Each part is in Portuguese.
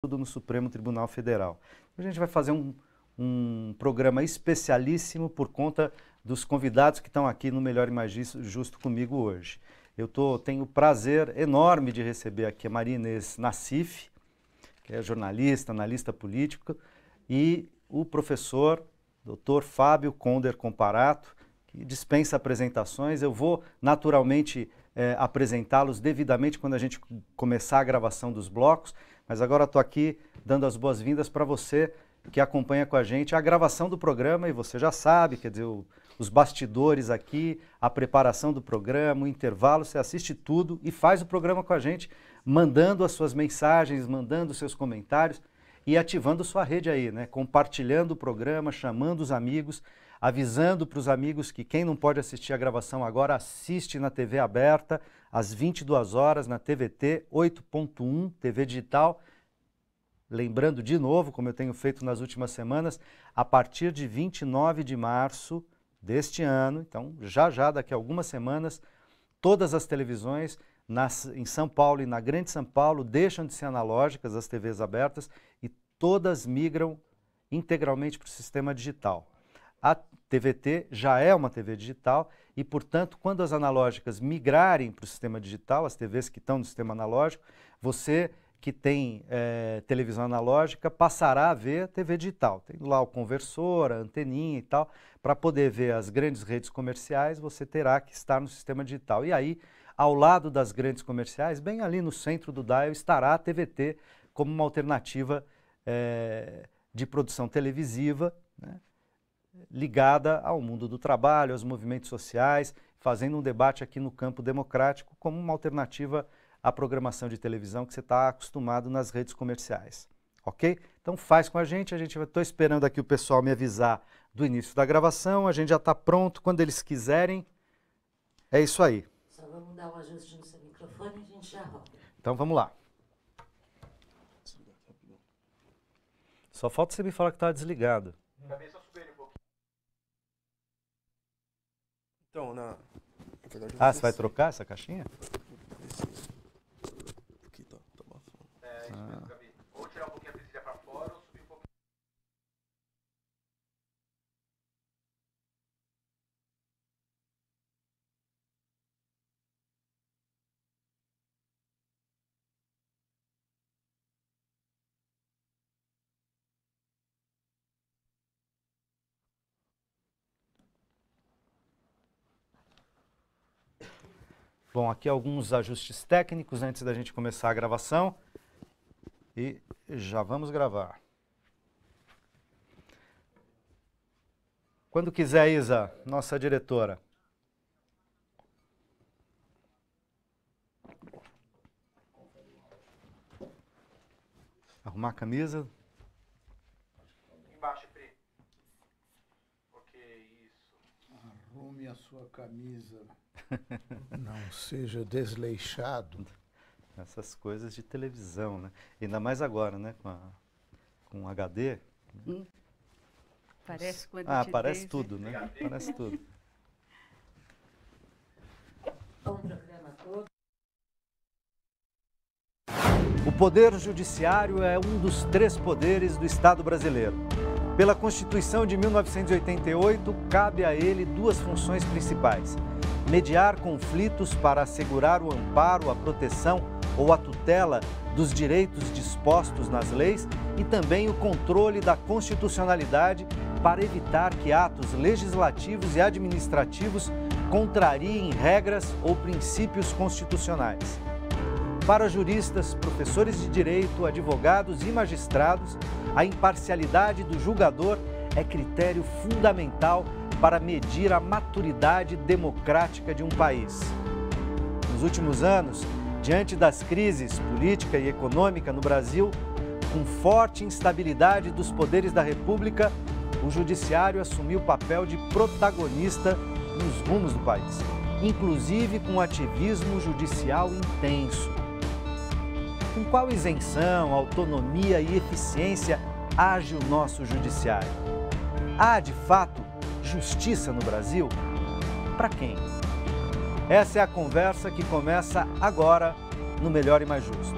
tudo no Supremo Tribunal Federal. A gente vai fazer um, um programa especialíssimo por conta dos convidados que estão aqui no Melhor Mais Justo comigo hoje. Eu tô, tenho o prazer enorme de receber aqui a Maria Inês Nassif, que é jornalista, analista político, e o professor Dr. Fábio Conder Comparato, que dispensa apresentações. Eu vou naturalmente é, apresentá-los devidamente quando a gente começar a gravação dos blocos, mas agora estou aqui dando as boas-vindas para você que acompanha com a gente a gravação do programa e você já sabe, quer dizer, o, os bastidores aqui, a preparação do programa, o intervalo, você assiste tudo e faz o programa com a gente, mandando as suas mensagens, mandando seus comentários e ativando sua rede aí, né? Compartilhando o programa, chamando os amigos, avisando para os amigos que quem não pode assistir a gravação agora assiste na TV aberta às 22 horas na TVT 8.1, TV digital. Lembrando de novo, como eu tenho feito nas últimas semanas, a partir de 29 de março deste ano, então já já daqui a algumas semanas, todas as televisões nas, em São Paulo e na Grande São Paulo deixam de ser analógicas, as TVs abertas, e todas migram integralmente para o sistema digital. A TVT já é uma TV digital e, portanto, quando as analógicas migrarem para o sistema digital, as TVs que estão no sistema analógico, você que tem é, televisão analógica passará a ver TV digital. Tem lá o conversor, a anteninha e tal. Para poder ver as grandes redes comerciais, você terá que estar no sistema digital. E aí, ao lado das grandes comerciais, bem ali no centro do dial, estará a TVT como uma alternativa é, de produção televisiva, né? Ligada ao mundo do trabalho, aos movimentos sociais, fazendo um debate aqui no campo democrático como uma alternativa à programação de televisão que você está acostumado nas redes comerciais. Ok? Então faz com a gente, a gente estou esperando aqui o pessoal me avisar do início da gravação, a gente já está pronto quando eles quiserem. É isso aí. Só vamos dar um ajuste no seu microfone e a gente já roda. Então vamos lá. Só falta você me falar que está desligado. Cabeça Então, na. na verdade, ah, você vai trocar essa caixinha tá, tá bafando. É, isso mesmo, Gabi. Ou tirar um pouquinho a presilha pra fora ou subir um pouquinho. Bom, aqui alguns ajustes técnicos antes da gente começar a gravação. E já vamos gravar. Quando quiser, Isa, nossa diretora. Arrumar a camisa. Embaixo, Pri. Ok, isso. Arrume a sua camisa. Não seja desleixado. Essas coisas de televisão, né? Ainda mais agora, né? Com, a, com HD. Hum. Parece quando Ah, parece tudo, né? Parece tudo. Bom programa todo. O Poder Judiciário é um dos três poderes do Estado brasileiro. Pela Constituição de 1988, cabe a ele duas funções principais mediar conflitos para assegurar o amparo, a proteção ou a tutela dos direitos dispostos nas leis e também o controle da constitucionalidade para evitar que atos legislativos e administrativos contrariem regras ou princípios constitucionais. Para juristas, professores de direito, advogados e magistrados, a imparcialidade do julgador é critério fundamental para medir a maturidade democrática de um país. Nos últimos anos, diante das crises política e econômica no Brasil, com forte instabilidade dos poderes da República, o Judiciário assumiu o papel de protagonista nos rumos do país, inclusive com ativismo judicial intenso. Com qual isenção, autonomia e eficiência age o nosso Judiciário? Há, de fato, justiça no Brasil? Para quem? Essa é a conversa que começa agora no Melhor e Mais Justo.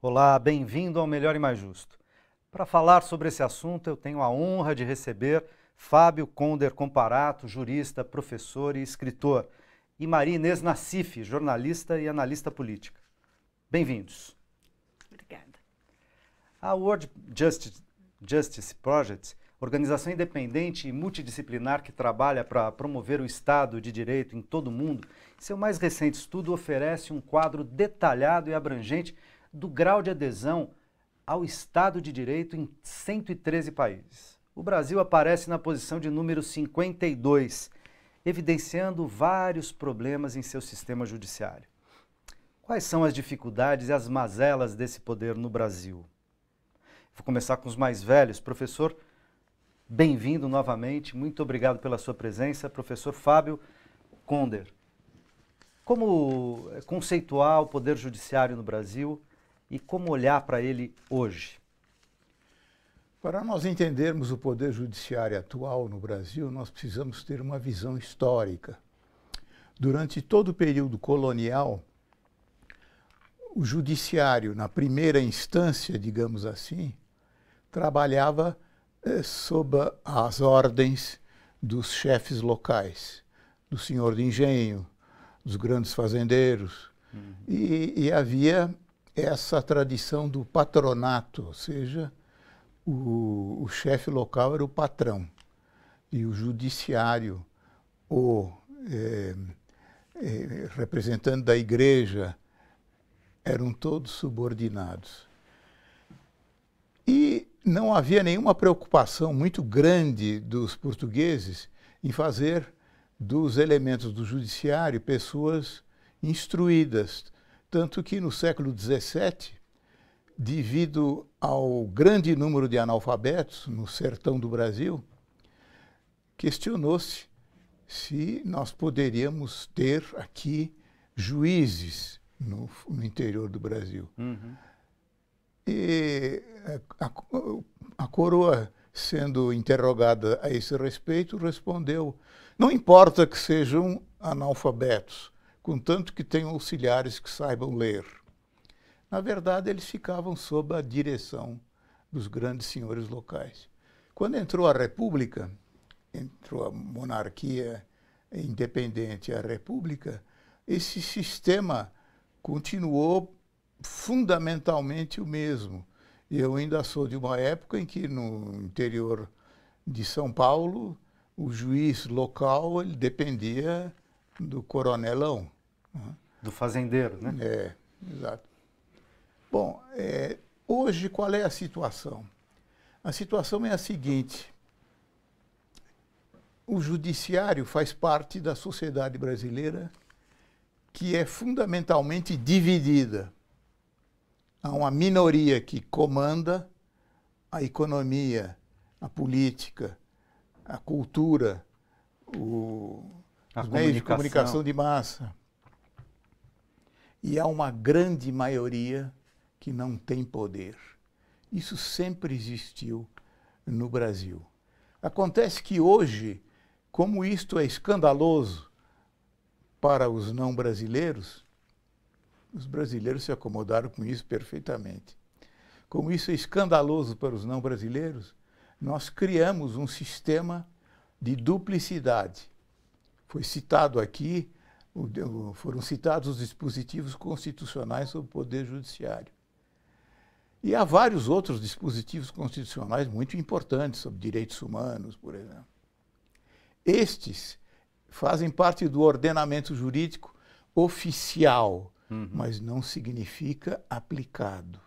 Olá, bem-vindo ao Melhor e Mais Justo. Para falar sobre esse assunto, eu tenho a honra de receber Fábio Conder Comparato, jurista, professor e escritor, e Maria Inês Nassif, jornalista e analista política. Bem-vindos. Obrigada. A World Justice, Justice Project, organização independente e multidisciplinar que trabalha para promover o Estado de Direito em todo o mundo, seu mais recente estudo oferece um quadro detalhado e abrangente do grau de adesão ao Estado de Direito em 113 países. O Brasil aparece na posição de número 52, evidenciando vários problemas em seu sistema judiciário. Quais são as dificuldades e as mazelas desse poder no Brasil? Vou começar com os mais velhos. Professor, bem-vindo novamente. Muito obrigado pela sua presença. Professor Fábio Conder. Como conceituar o poder judiciário no Brasil e como olhar para ele hoje? Para nós entendermos o poder judiciário atual no Brasil, nós precisamos ter uma visão histórica. Durante todo o período colonial, o judiciário, na primeira instância, digamos assim, trabalhava eh, sob as ordens dos chefes locais, do senhor de engenho, dos grandes fazendeiros. Uhum. E, e, havia essa tradição do patronato, ou seja, o, o chefe local era o patrão e o judiciário, o eh, eh, representante da igreja, eram todos subordinados. E não havia nenhuma preocupação muito grande dos portugueses em fazer dos elementos do judiciário pessoas instruídas. Tanto que no século XVII, devido ao grande número de analfabetos no sertão do Brasil, questionou-se se nós poderíamos ter aqui juízes no, no interior do Brasil. Uhum. E a, a, a coroa, sendo interrogada a esse respeito, respondeu: não importa que sejam analfabetos, contanto que tenham auxiliares que saibam ler. Na verdade, eles ficavam sob a direção dos grandes senhores locais. Quando entrou a República, entrou a monarquia independente, a República, esse sistema continuou fundamentalmente o mesmo. Eu ainda sou de uma época em que no interior de São Paulo o juiz local ele dependia do coronelão. Né? Do fazendeiro, né? É, exato. Bom, é, hoje qual é a situação? A situação é a seguinte: o judiciário faz parte da sociedade brasileira que é fundamentalmente dividida. Há uma minoria que comanda a economia, a política, a cultura, o, a os meios de comunicação de massa. E há uma grande maioria que não tem poder. Isso sempre existiu no Brasil. Acontece que hoje, como isto é escandaloso, para os não brasileiros, os brasileiros se acomodaram com isso perfeitamente. Como isso é escandaloso para os não brasileiros, nós criamos um sistema de duplicidade. Foi citado aqui, foram citados os dispositivos constitucionais sobre o Poder Judiciário. E há vários outros dispositivos constitucionais muito importantes sobre direitos humanos, por exemplo. Estes fazem parte do ordenamento jurídico oficial, uhum. mas não significa aplicado.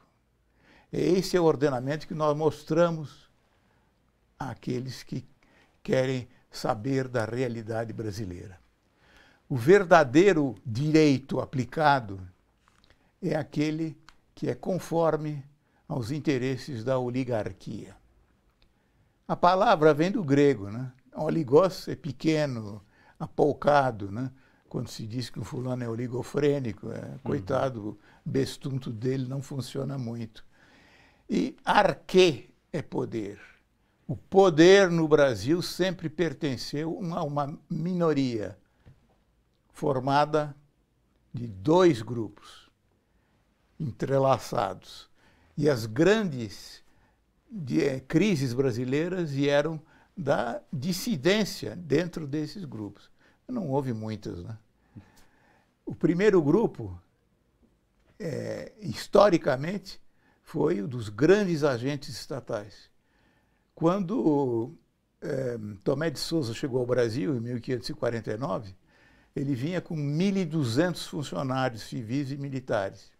Esse é o ordenamento que nós mostramos àqueles que querem saber da realidade brasileira. O verdadeiro direito aplicado é aquele que é conforme aos interesses da oligarquia. A palavra vem do grego, né? Oligos é pequeno, apoucado, né? quando se diz que o fulano é oligofrênico, é, uhum. coitado, bestunto dele não funciona muito. E arque é poder. O poder no Brasil sempre pertenceu a uma minoria formada de dois grupos entrelaçados. E as grandes de, eh, crises brasileiras vieram da dissidência dentro desses grupos. Não houve muitas, né? O primeiro grupo, é, historicamente, foi o dos grandes agentes estatais. Quando é, Tomé de Souza chegou ao Brasil, em 1549, ele vinha com 1.200 funcionários civis e militares,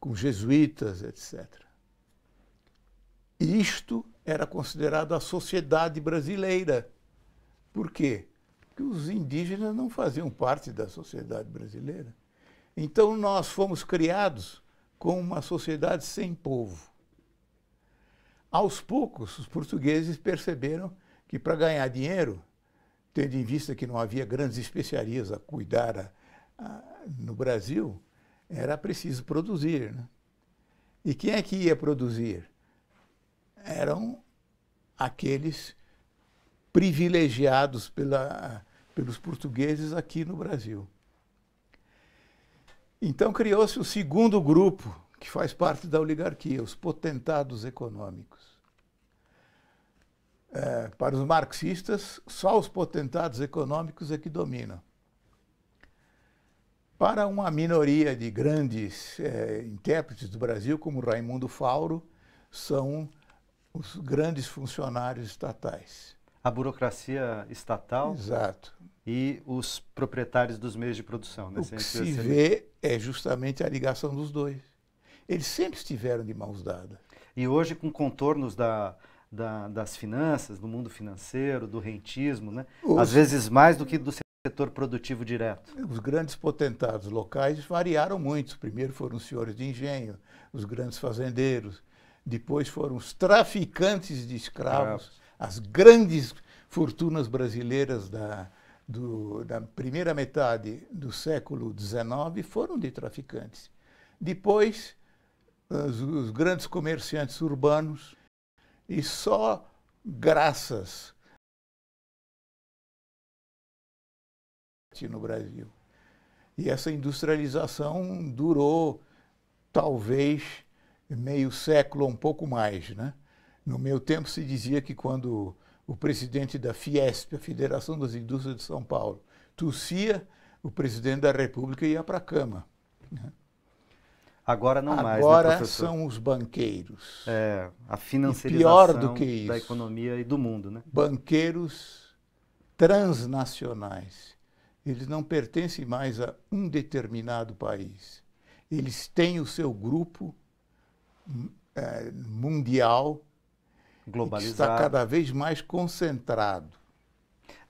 com jesuítas, etc. Isto era considerado a sociedade brasileira. Por quê? Porque os indígenas não faziam parte da sociedade brasileira. Então nós fomos criados com uma sociedade sem povo. Aos poucos, os portugueses perceberam que para ganhar dinheiro, tendo em vista que não havia grandes especiarias a cuidar a, a, no Brasil, era preciso produzir. Né? E quem é que ia produzir? Eram aqueles privilegiados pela, pelos portugueses aqui no Brasil. Então criou-se o segundo grupo, que faz parte da oligarquia, os potentados econômicos. É, para os marxistas, só os potentados econômicos é que dominam. Para uma minoria de grandes é, intérpretes do Brasil, como Raimundo Fauro, são os grandes funcionários estatais. A burocracia estatal Exato. e os proprietários dos meios de produção. Né? O que se vê é justamente a ligação dos dois. Eles sempre estiveram de mãos dadas. E hoje, com contornos da, da, das finanças, do mundo financeiro, do rentismo, né? Os- às vezes mais do que do setor produtivo direto. Os grandes potentados locais variaram muito. Primeiro foram os senhores de engenho, os grandes fazendeiros. Depois foram os traficantes de escravos. As grandes fortunas brasileiras da, do- da primeira metade do século XIX foram de traficantes. Depois, os, os grandes comerciantes urbanos. E só graças no Brasil. E essa industrialização durou talvez meio século um pouco mais. Né? No meu tempo se dizia que quando o presidente da Fiesp, a Federação das Indústrias de São Paulo, tossia, o presidente da República ia para a cama. Agora não mais, Agora né, são os banqueiros. É, a financiarização pior do que da isso. economia e do mundo, né? banqueiros transnacionais. Eles não pertencem mais a um determinado país. Eles têm o seu grupo hum, eh, mundial que está Globalizado. cada vez mais concentrado.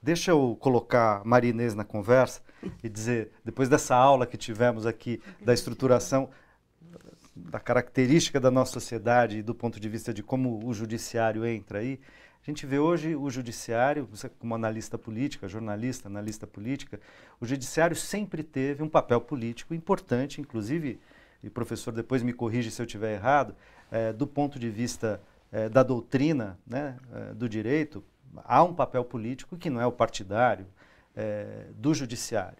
Deixa eu colocar Maria Inês na conversa e dizer, depois dessa aula que tivemos aqui da estruturação, da característica da nossa sociedade e do ponto de vista de como o judiciário entra aí, a gente vê hoje o judiciário, você como analista política, jornalista, analista política, o judiciário sempre teve um papel político importante, inclusive, e professor depois me corrige se eu estiver errado, eh, do ponto de vista eh, da doutrina né, eh, do direito, há um papel político que não é o partidário eh, do judiciário.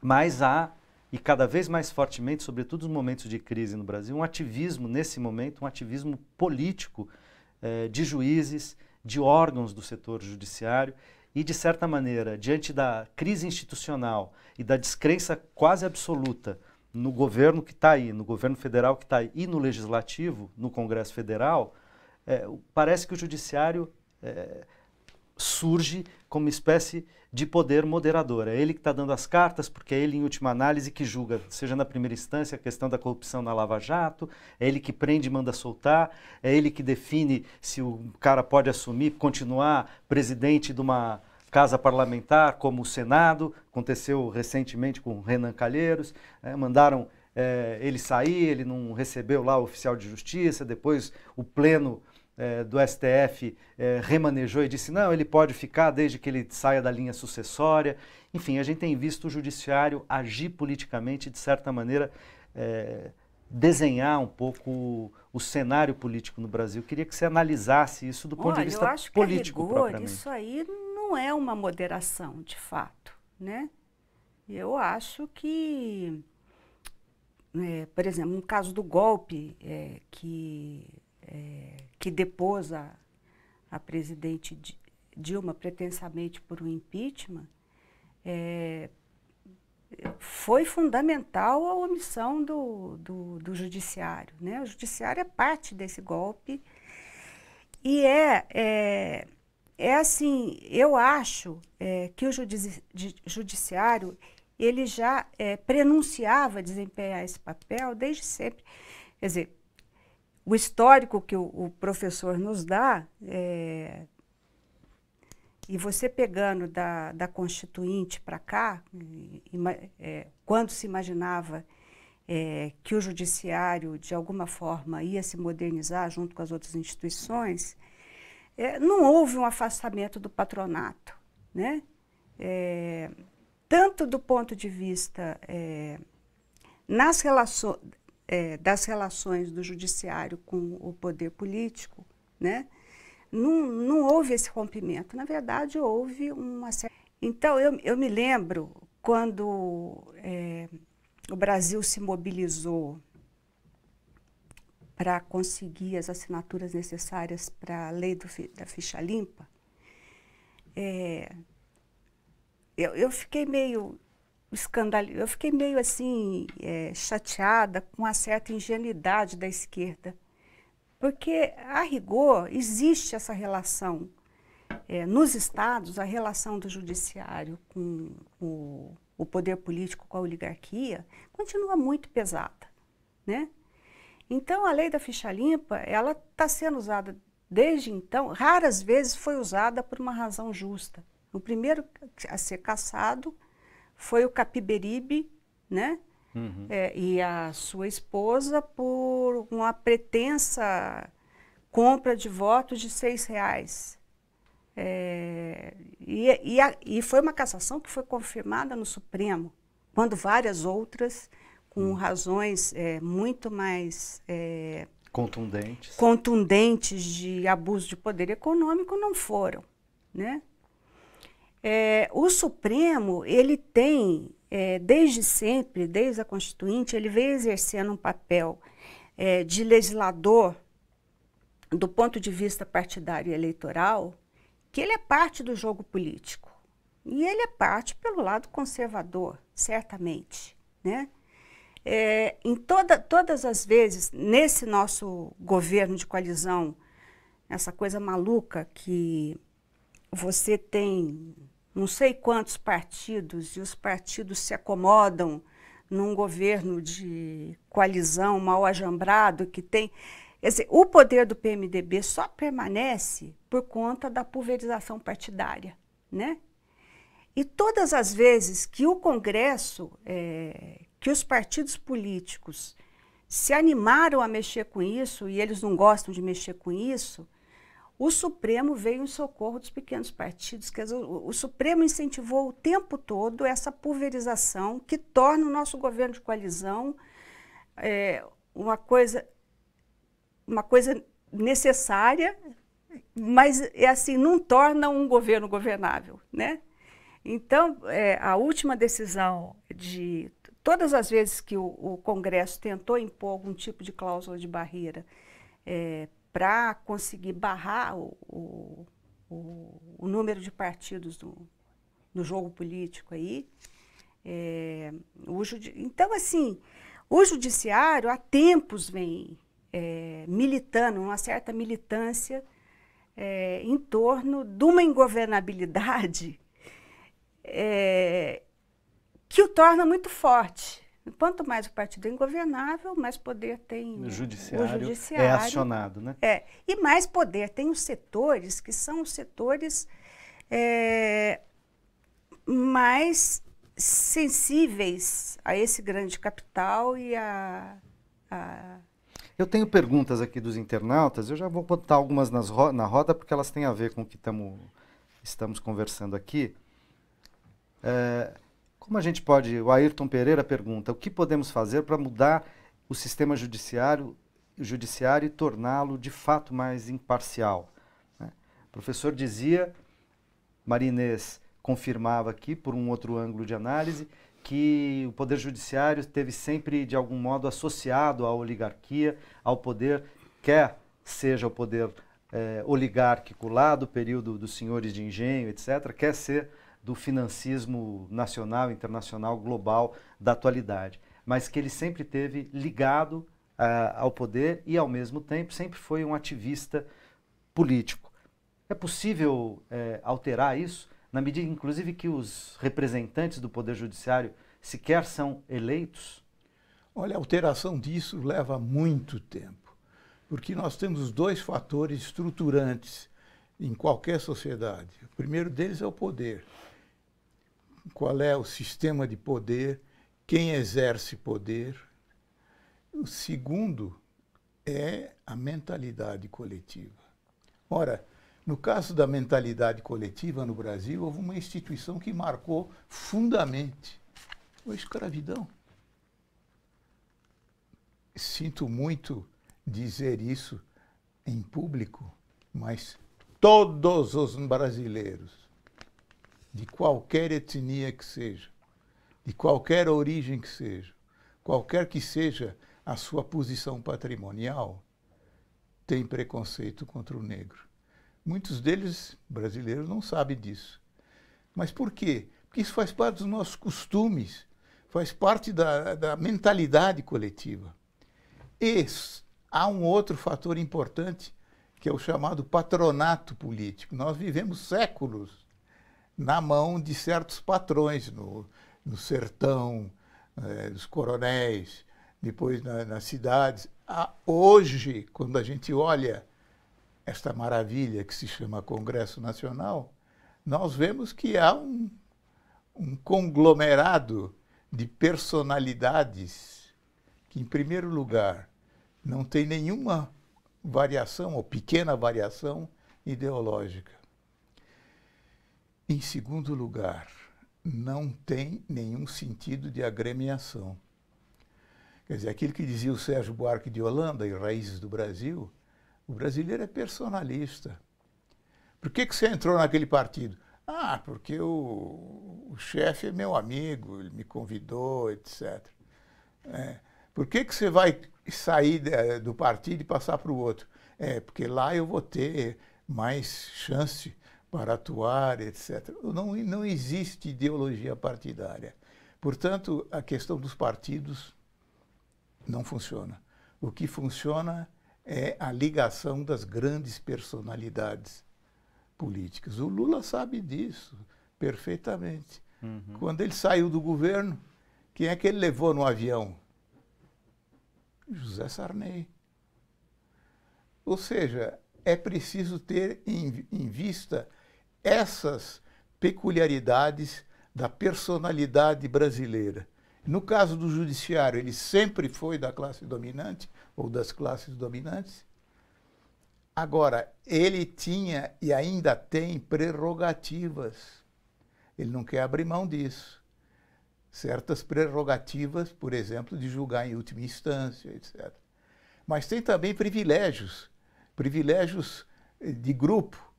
Mas há, e cada vez mais fortemente, sobretudo nos momentos de crise no Brasil, um ativismo, nesse momento, um ativismo político eh, de juízes, de órgãos do setor judiciário e, de certa maneira, diante da crise institucional e da descrença quase absoluta no governo que está aí, no governo federal que está aí e no legislativo, no Congresso Federal, eh, parece que o judiciário eh, surge como espécie de poder moderador. É ele que está dando as cartas, porque é ele, em última análise, que julga, seja na primeira instância, a questão da corrupção na Lava Jato, é ele que prende e manda soltar, é ele que define se o cara pode assumir, continuar presidente de uma casa parlamentar, como o Senado, aconteceu recentemente com Renan Calheiros, né, mandaram eh, ele sair, ele não recebeu lá o oficial de justiça, depois o pleno eh, do STF eh, remanejou e disse não, ele pode ficar desde que ele saia da linha sucessória. Enfim, a gente tem visto o judiciário agir politicamente, de certa maneira, eh, desenhar um pouco o, cenário político no Brasil. Queria que você analisasse isso do ponto Olha, de vista eu acho político que a rigor, isso aí não é uma moderação, de fato, né? Eu acho que é, por exemplo, no caso do golpe é, que, é, que depôs a, a presidente Di- Dilma pretensamente por um impeachment, é, foi fundamental a omissão do, do, do judiciário. Né? O judiciário é parte desse golpe e é, é, é assim, eu acho é, que o judici- di- judiciário ele já é, prenunciava desempenhar esse papel desde sempre. Quer dizer, o histórico que o, o professor nos dá, é, e você pegando da, da Constituinte para cá, ima- é, quando se imaginava é, que o judiciário, de alguma forma, ia se modernizar junto com as outras instituições, é, não houve um afastamento do patronato, né? É, tanto do ponto de vista é, nas relaço- é, das relações do judiciário com o poder político, né? Não, não houve esse rompimento. Na verdade, houve uma certa. Então, eu, eu me lembro quando é, o Brasil se mobilizou para conseguir as assinaturas necessárias para a lei do da ficha limpa, é, eu, eu fiquei meio escandal, eu fiquei meio assim é, chateada com a certa ingenuidade da esquerda, porque a rigor existe essa relação é, nos estados, a relação do judiciário com o, o poder político, com a oligarquia, continua muito pesada, né? Então, a lei da ficha limpa, ela está sendo usada desde então, raras vezes foi usada por uma razão justa. O primeiro a ser caçado foi o Capiberibe, né? Uhum. É, e a sua esposa por uma pretensa compra de votos de seis reais. É, e, e, a- e foi uma cassação que foi confirmada no Supremo, quando várias outras, com razões é, muito mais é, Contundentes. contundentes de abuso de poder econômico, não foram. Né? É, o Supremo, ele tem, é, desde sempre, desde a Constituinte, ele veio exercendo um papel é, de legislador do ponto de vista partidário e eleitoral, que ele é parte do jogo político. E ele é parte pelo lado conservador, certamente. Né? É, em toda, todas as vezes, nesse nosso governo de coalizão, essa coisa maluca que você tem não sei quantos partidos e os partidos se acomodam num governo de coalizão mal ajambrado que tem. Dizer, o poder do PMDB só permanece por conta da pulverização partidária. Né? E todas as vezes que o Congresso, é, que os partidos políticos se animaram a mexer com isso, e eles não gostam de mexer com isso, o Supremo veio em socorro dos pequenos partidos. Quer dizer, o, o Supremo incentivou o tempo todo essa pulverização que torna o nosso governo de coalizão é, uma coisa uma coisa necessária, mas é assim não torna um governo governável, né? Então, é, a última decisão de todas as vezes que o, o Congresso tentou impor algum tipo de cláusula de barreira é, para conseguir barrar o, o, o, o número de partidos no, no jogo político aí, é, o então assim, o judiciário há tempos vem é, militando, uma certa militância é, em torno de uma ingovernabilidade que o torna muito forte. Quanto mais o partido é ingovernável, mais poder tem O judiciário, o judiciário. é acionado, né? É, e mais poder. Tem os setores que são os setores é, mais sensíveis a esse grande capital e a, a Eu tenho perguntas aqui dos internautas, eu já vou botar algumas nas ro na roda porque elas têm a ver com o que tamo, estamos conversando aqui. É, como a gente pode, o Ayrton Pereira pergunta, o que podemos fazer para mudar o sistema judiciário, judiciário e torná-lo de fato mais imparcial? né? O professor dizia, Marinês confirmava aqui, por um outro ângulo de análise, que o Poder Judiciário esteve sempre, de algum modo, associado à oligarquia, ao poder, quer seja o poder eh, oligárquico lá do período dos senhores de engenho, etc., quer ser do financismo nacional, internacional, global da atualidade. Mas que ele sempre teve ligado ah, ao poder e, ao mesmo tempo, sempre foi um ativista político. É possível eh, alterar isso? na medida inclusive que os representantes do Poder Judiciário sequer são eleitos? Olha, a alteração disso leva muito tempo, porque nós temos dois fatores estruturantes em qualquer sociedade. O primeiro deles é o poder. Qual é o sistema de poder? Quem exerce poder? O segundo é a mentalidade coletiva. Ora, no caso da mentalidade coletiva no Brasil, houve uma instituição que marcou fundamente a escravidão. Sinto muito dizer isso em público, mas todos os brasileiros, de qualquer etnia que seja, de qualquer origem que seja, qualquer que seja a sua posição patrimonial, têm preconceito contra o negro. Muitos deles, brasileiros, não sabem disso. Mas por quê? Porque isso faz parte dos nossos costumes, faz parte da, da mentalidade coletiva. E há um outro fator importante, que é o chamado patronato político. Nós vivemos séculos na mão de certos patrões, no, no sertão, eh, dos coronéis, depois na, nas cidades. Hoje, quando a gente olha esta maravilha que se chama Congresso Nacional, nós vemos que há um, um conglomerado de personalidades que, em primeiro lugar, não tem nenhuma variação ou pequena variação ideológica. Em segundo lugar, não tem nenhum sentido de agremiação. Quer dizer, aquilo que dizia o Sérgio Buarque de Holanda, em Raízes do Brasil, o brasileiro é personalista. Por que, que você entrou naquele partido? Ah, porque o, o chefe é meu amigo, ele me convidou, etc. É. Por que, que você vai sair de, do partido e passar para o outro? É, porque lá eu vou ter mais chance para atuar, etc. Não, não existe ideologia partidária. Portanto, a questão dos partidos não funciona. O que funciona é a ligação das grandes personalidades políticas. O Lula sabe disso perfeitamente. Uhum. Quando ele saiu do governo, quem é que ele levou no avião? José Sarney. Ou seja, é preciso ter em, em vista essas peculiaridades da personalidade brasileira. No caso do judiciário, ele sempre foi da classe dominante ou das classes dominantes. Agora, ele tinha e ainda tem prerrogativas. Ele não quer abrir mão disso. Certas prerrogativas, por exemplo, de julgar em última instância, etc. Mas tem também privilégios, privilégios de grupo.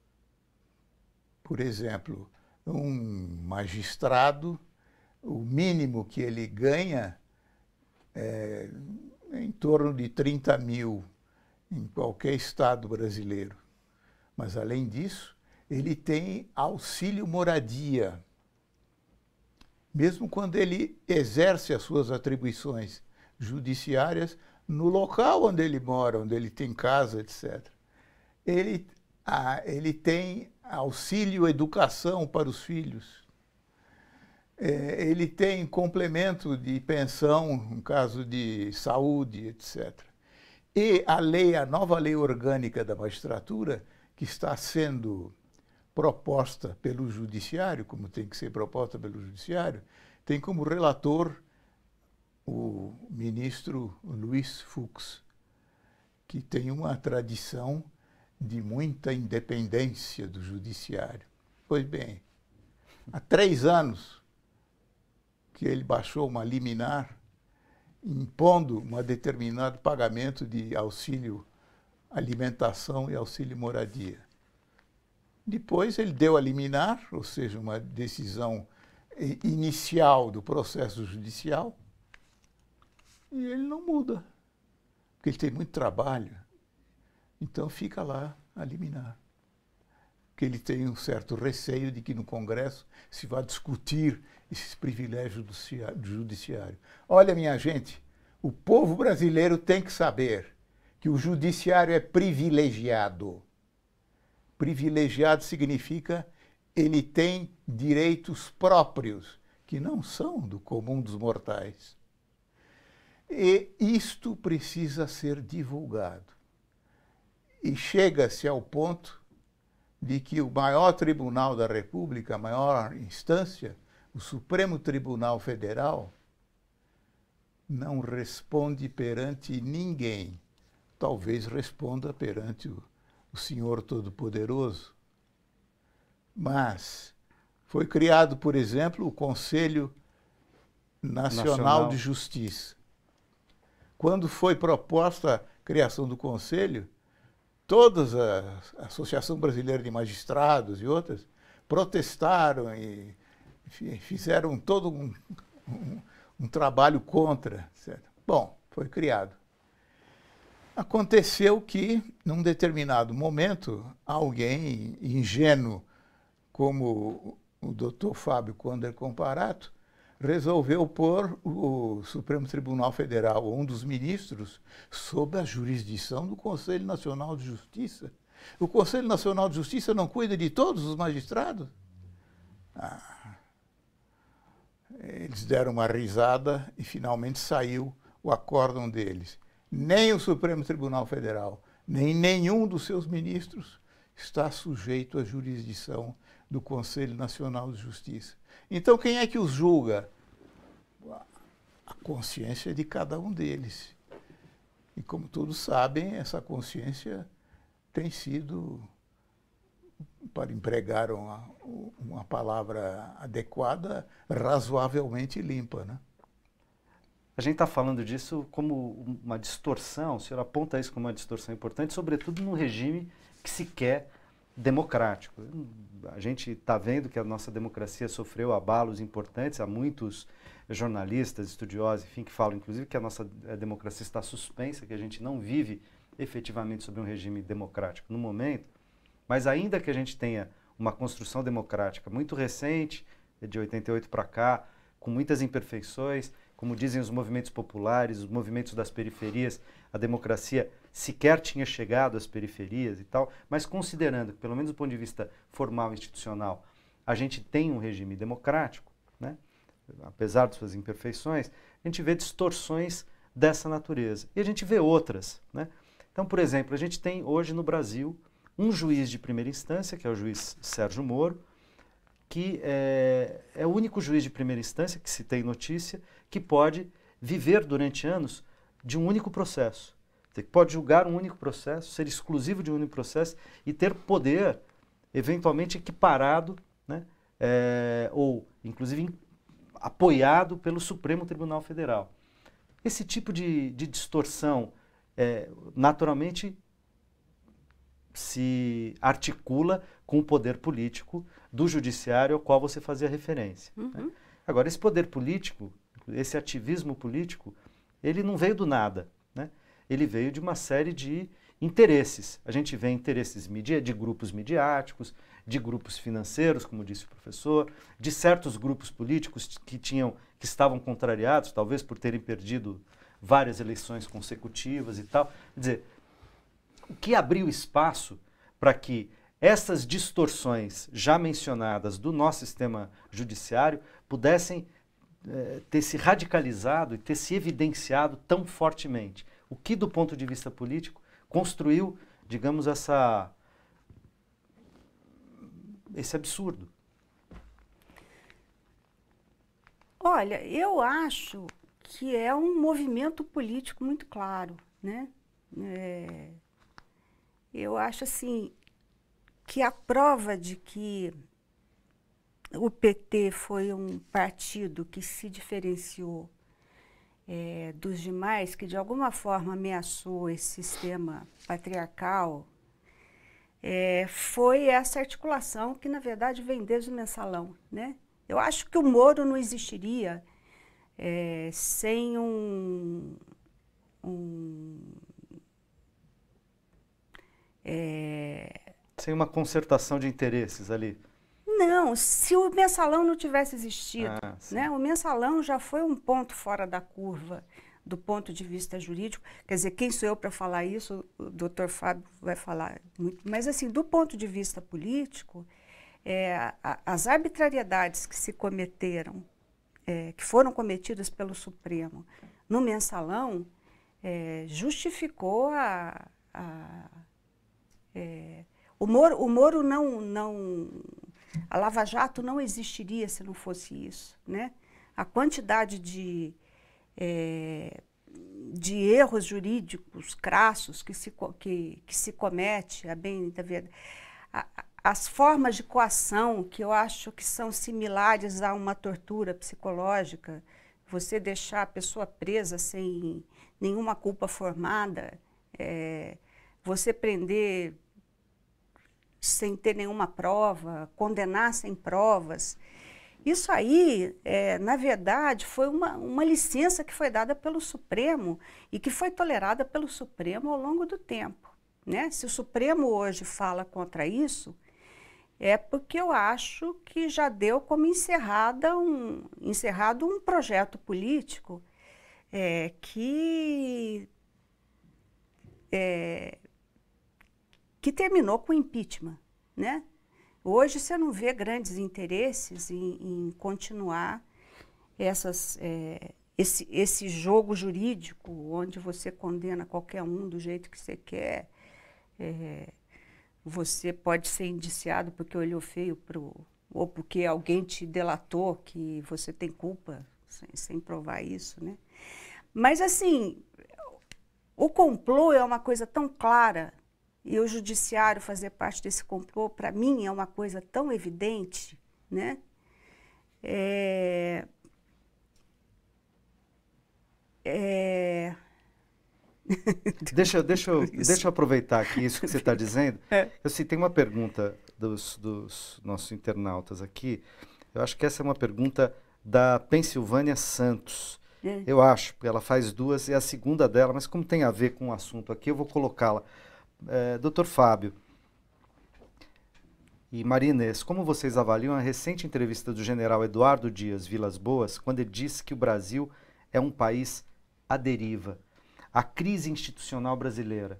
Por exemplo, um magistrado o mínimo que ele ganha é em torno de 30 mil em qualquer estado brasileiro. Mas, além disso, ele tem auxílio moradia. Mesmo quando ele exerce as suas atribuições judiciárias no local onde ele mora, onde ele tem casa, etc. Ele, ah, ele tem auxílio educação para os filhos é, ele tem complemento de pensão, no caso de saúde, etc. E a lei, a nova lei orgânica da magistratura, que está sendo proposta pelo judiciário, como tem que ser proposta pelo judiciário, tem como relator o ministro Luiz Fux, que tem uma tradição de muita independência do judiciário. Pois bem, há três anos que ele baixou uma liminar impondo um determinado pagamento de auxílio alimentação e auxílio moradia. Depois ele deu a liminar, ou seja, uma decisão inicial do processo judicial e ele não muda, porque ele tem muito trabalho, então fica lá a liminar. Porque ele tem um certo receio de que no Congresso se vá discutir esses privilégios do judiciário. Olha, minha gente, o povo brasileiro tem que saber que o judiciário é privilegiado. Privilegiado significa ele tem direitos próprios, que não são do comum dos mortais. E isto precisa ser divulgado. E chega-se ao ponto de que o maior tribunal da República, a maior instância, o Supremo Tribunal Federal, não responde perante ninguém. Talvez responda perante o, o Senhor Todo-Poderoso. Mas foi criado, por exemplo, o Conselho Nacional, Nacional. de Justiça. Quando foi proposta a criação do Conselho, todas as a Associação Brasileira de Magistrados e outras protestaram e fi- fizeram todo um, um- um trabalho contra. Certo? Bom, foi criado. Aconteceu que, num determinado momento, alguém ingênuo, como o doutor Fábio Conder Comparato, resolveu pôr o Supremo Tribunal Federal, um dos ministros, sob a jurisdição do Conselho Nacional de Justiça. O Conselho Nacional de Justiça não cuida de todos os magistrados? Ah. Eles deram uma risada e finalmente saiu o acórdão deles. Nem o Supremo Tribunal Federal, nem nenhum dos seus ministros está sujeito à jurisdição do Conselho Nacional de Justiça. Então, quem é que os julga? A consciência de cada um deles. E como todos sabem, essa consciência tem sido, para empregar uma, uma palavra adequada, razoavelmente limpa. Né? A gente está falando disso como uma distorção, o senhor aponta isso como uma distorção importante, sobretudo num regime que se quer democrático. A gente está vendo que a nossa democracia sofreu abalos importantes, há muitos jornalistas, estudiosos, enfim, que falam inclusive que a nossa eh, democracia está suspensa, que a gente não vive efetivamente sobre um regime democrático no momento, mas ainda que a gente tenha uma construção democrática muito recente, de 88 para cá, com muitas imperfeições, como dizem os movimentos populares, os movimentos das periferias, a democracia sequer tinha chegado às periferias e tal, mas considerando que, pelo menos do ponto de vista formal institucional, a gente tem um regime democrático, né? Apesar de suas imperfeições, a gente vê distorções dessa natureza. E a gente vê outras. Né? Então, por exemplo, a gente tem hoje no Brasil um juiz de primeira instância, que é o juiz Sérgio Moro, que é, é o único juiz de primeira instância que se tem notícia que pode viver durante anos de um único processo. Que pode julgar um único processo, ser exclusivo de um único processo e ter poder eventualmente equiparado, né, é, ou inclusive apoiado pelo Supremo Tribunal Federal. Esse tipo de, de distorção, é, naturalmente, se articula com o poder político do judiciário ao qual você fazia referência. né? Agora, esse poder político, esse ativismo político, ele não veio do nada. Né? Ele veio de uma série de interesses. A gente vê interesses de grupos midiáticos, de grupos financeiros, como disse o professor, de certos grupos políticos que tinham que estavam contrariados, talvez por terem perdido várias eleições consecutivas e tal. Quer dizer, o que abriu espaço para que essas distorções já mencionadas do nosso sistema judiciário pudessem eh, ter se radicalizado e ter se evidenciado tão fortemente. O que, do ponto de vista político, construiu, digamos, essa, esse absurdo. Olha, eu acho que é um movimento político muito claro, né? É, eu acho assim que a prova de que o PT foi um partido que se diferenciou é, dos demais, que de alguma forma ameaçou esse sistema patriarcal, é, foi essa articulação que, na verdade, vem desde o mensalão, né? Eu acho que o Moro não existiria é, sem um, um é, Sem uma concertação de interesses ali. não, se o mensalão não tivesse existido, Ah, né? O mensalão já foi um ponto fora da curva do ponto de vista jurídico. Quer dizer, quem sou eu para falar isso? O doutor Fábio vai falar muito. Mas, assim, do ponto de vista político, é, a- as arbitrariedades que se cometeram, é, que foram cometidas pelo Supremo no mensalão, é, justificou a. a- é, o Moro, o Moro não, não. A Lava Jato não existiria se não fosse isso. Né? A quantidade de, é, de erros jurídicos crassos que se, que, que se comete, a bem da verdade. As formas de coação, que eu acho que são similares a uma tortura psicológica, você deixar a pessoa presa sem nenhuma culpa formada, é, você prender sem ter nenhuma prova, condenar sem provas. Isso aí, é, na verdade, foi uma, uma licença que foi dada pelo Supremo e que foi tolerada pelo Supremo ao longo do tempo. Né? Se o Supremo hoje fala contra isso, é porque eu acho que já deu como encerrada um, encerrado um projeto político é, que, é, que terminou com o impeachment. Né? Hoje você não vê grandes interesses em, em continuar essas, é, esse, esse jogo jurídico onde você condena qualquer um do jeito que você quer. É, você pode ser indiciado porque olhou feio pro, ou porque alguém te delatou que você tem culpa, sem, sem provar isso. Né? Mas, assim, o complô é uma coisa tão clara e o judiciário fazer parte desse complô, para mim, é uma coisa tão evidente, né? É... É... Deixa, eu- deixa, eu, deixa eu aproveitar aqui isso que você está dizendo. É. Eu sei, tem uma pergunta dos, dos nossos internautas aqui. Eu acho que essa é uma pergunta da Pensilvânia Santos. É. Eu acho, porque ela faz duas, é a segunda dela, mas como tem a ver com o assunto aqui, eu vou colocá-la. É, Fábio e Maria Inês, como vocês avaliam a recente entrevista do general Eduardo Dias Vilas Boas, quando ele disse que o Brasil é um país à deriva? A crise institucional brasileira,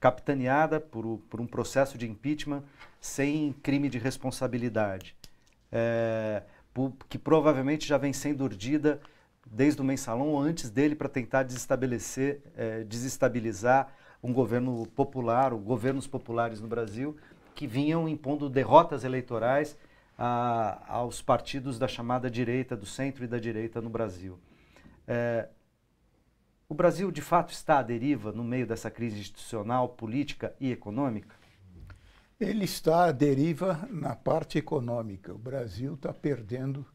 capitaneada por, por um processo de impeachment sem crime de responsabilidade, é, que provavelmente já vem sendo urdida desde o mensalão ou antes dele para tentar desestabelecer, é, desestabilizar um governo popular, ou governos populares no Brasil, que vinham impondo derrotas eleitorais a- aos partidos da chamada direita, do centro e da direita no Brasil. É, o Brasil, de fato, está à deriva no meio dessa crise institucional, política e econômica? Ele está à deriva na parte econômica. O Brasil está perdendo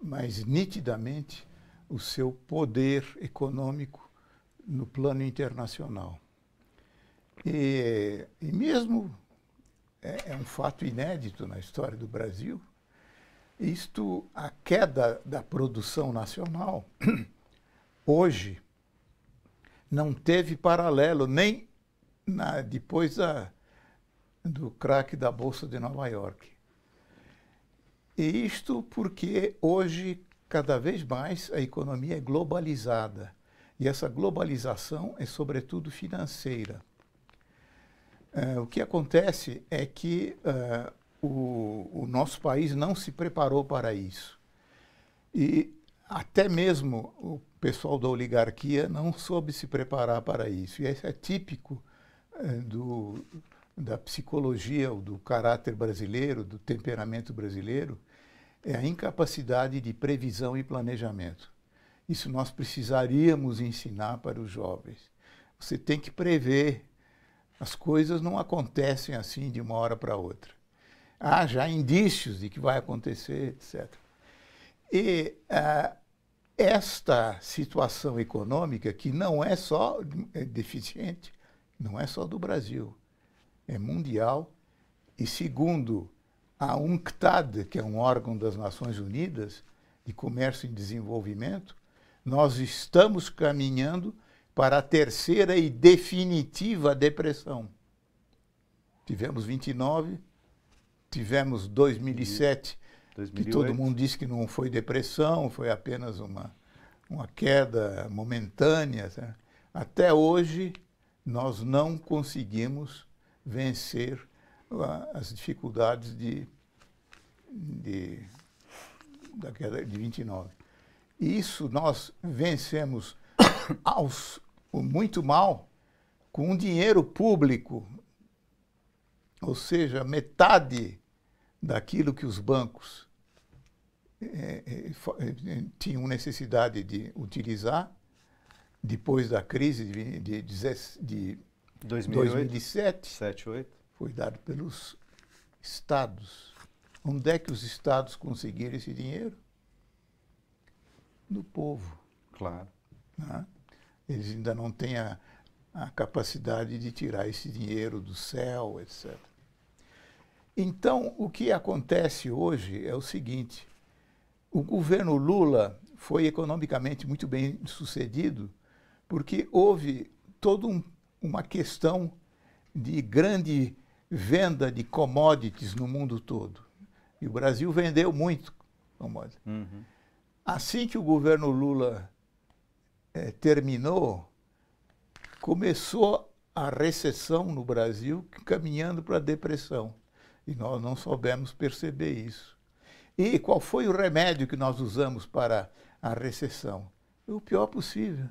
mais nitidamente o seu poder econômico no plano internacional. E, e mesmo é, é um fato inédito na história do Brasil, isto, a queda da produção nacional, hoje, não teve paralelo nem na, depois da, do craque da Bolsa de Nova York. E isto porque hoje, cada vez mais, a economia é globalizada. E essa globalização é, sobretudo, financeira. Eh, o que acontece é que eh, o, o nosso país não se preparou para isso. E até mesmo o pessoal da oligarquia não soube se preparar para isso. E isso é típico eh, do, da psicologia, do caráter brasileiro, do temperamento brasileiro, é a incapacidade de previsão e planejamento. Isso nós precisaríamos ensinar para os jovens. Você tem que prever. As coisas não acontecem assim de uma hora para outra. Há já indícios de que vai acontecer, etc. E ah, esta situação econômica, que não é só é deficiente, não é só do Brasil, é mundial, e segundo a UNCTAD, que é um órgão das Nações Unidas de Comércio e Desenvolvimento, nós estamos caminhando para a terceira e definitiva depressão. Tivemos 29, tivemos 2007, que 2008. todo mundo disse que não foi depressão, foi apenas uma, uma queda momentânea. tá? Até hoje, nós não conseguimos vencer as dificuldades de, de, da queda de 29. E isso nós vencemos aos, muito mal com dinheiro público, ou seja, metade daquilo que os bancos eh, eh, eh, tinham necessidade de utilizar depois da crise de, de, de 2008, 2007 7, 8. foi dado pelos estados. Onde é que os estados conseguiram esse dinheiro? Do povo. Claro. né? Eles ainda não têm a, a capacidade de tirar esse dinheiro do céu, etc. Então, o que acontece hoje é o seguinte: o governo Lula foi economicamente muito bem sucedido, porque houve toda um, uma questão de grande venda de commodities no mundo todo. E o Brasil vendeu muito commodities. Uhum. Assim que o governo Lula eh, terminou, começou a recessão no Brasil, caminhando para a depressão. E nós não soubemos perceber isso. E qual foi o remédio que nós usamos para a recessão? O pior possível.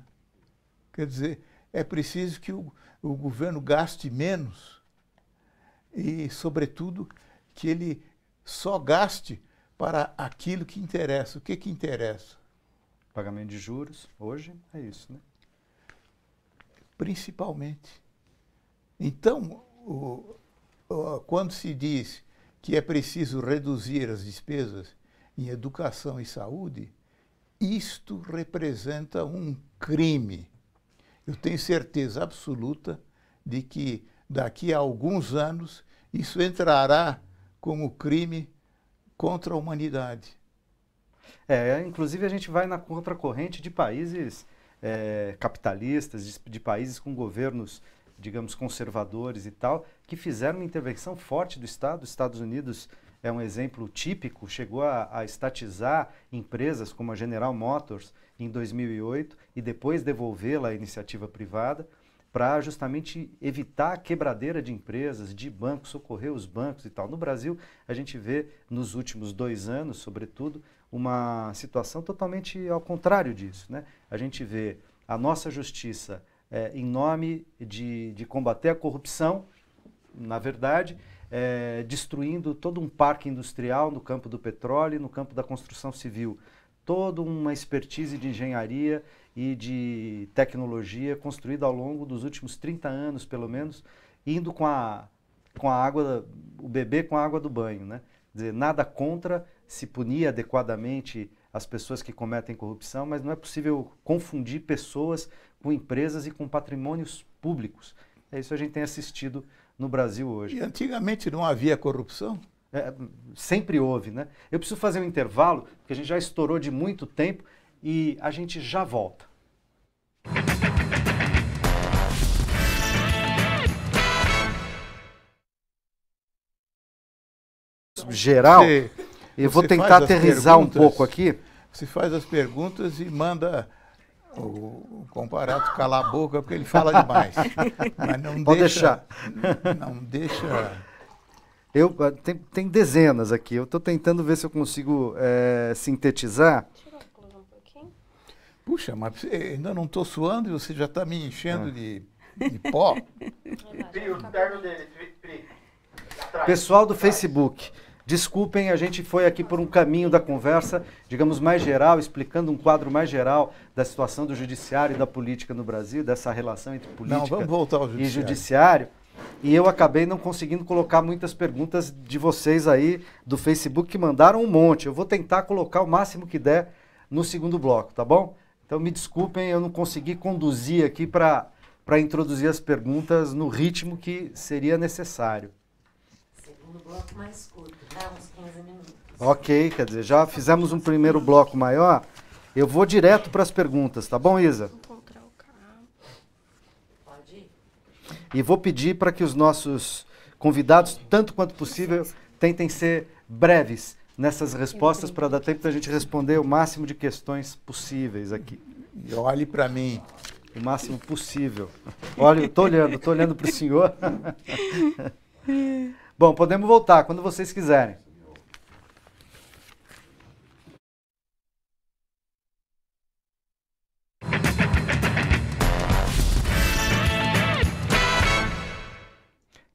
Quer dizer, é preciso que o, o governo gaste menos e, sobretudo, que ele só gaste para aquilo que interessa. O que, que interessa? Pagamento de juros, hoje é isso, né? Principalmente. Então, o- o- quando se diz que é preciso reduzir as despesas em educação e saúde, isto representa um crime. Eu tenho certeza absoluta de que daqui a alguns anos isso entrará como crime contra a humanidade. É, inclusive a gente vai na contracorrente de países é, capitalistas, de, de países com governos, digamos, conservadores e tal, que fizeram uma intervenção forte do Estado. Os Estados Unidos é um exemplo típico, chegou a, a estatizar empresas como a General Motors em 2008 e depois devolvê-la à iniciativa privada para justamente evitar a quebradeira de empresas, de bancos, socorrer os bancos e tal. No Brasil, a gente vê nos últimos dois anos, sobretudo, uma situação totalmente ao contrário disso. Né? A gente vê a nossa justiça, eh, em nome de, de combater a corrupção, na verdade, eh, destruindo todo um parque industrial no campo do petróleo no campo da construção civil. Toda uma expertise de engenharia e de tecnologia construída ao longo dos últimos 30 anos, pelo menos, indo com a, com a água, o bebê com a água do banho. Né? Quer dizer, nada contra se punir adequadamente as pessoas que cometem corrupção, mas não é possível confundir pessoas com empresas e com patrimônios públicos. É isso que a gente tem assistido no Brasil hoje. E antigamente não havia corrupção? É, sempre houve, né? Eu preciso fazer um intervalo, porque a gente já estourou de muito tempo e a gente já volta. Geral, Você- eu vou tentar aterrizar um pouco aqui. Você faz as perguntas e manda o, o comparato calar a boca, porque ele fala demais. Mas não Pode deixa, Não deixa. Eu, ah, tem, tem dezenas aqui. Eu estou tentando ver se eu consigo eh, sintetizar. Um. Puxa, mas ainda não estou suando e você já está me enchendo Ah. de, de pó. Pessoal do Facebook, desculpem, a gente foi aqui por um caminho da conversa, digamos, mais geral, explicando um quadro mais geral da situação do judiciário e da política no Brasil, dessa relação entre política Não, ao e judiciário. judiciário. E eu acabei não conseguindo colocar muitas perguntas de vocês aí do Facebook que mandaram um monte. Eu vou tentar colocar o máximo que der no segundo bloco, tá bom? Então me desculpem, eu não consegui conduzir aqui para introduzir as perguntas no ritmo que seria necessário. Segundo bloco mais curto, tá? Uns 15 minutos. Ok, quer dizer, já fizemos um primeiro bloco maior. Eu vou direto para as perguntas, tá bom, Isa? Encontrar o. Pode ir? E vou pedir para que os nossos convidados, tanto quanto possível, tentem ser breves nessas respostas para dar tempo da gente responder o máximo de questões possíveis aqui. E olhe para mim. O máximo possível. Olha, eu tô olhando, tô olhando para o senhor. Bom, podemos voltar quando vocês quiserem.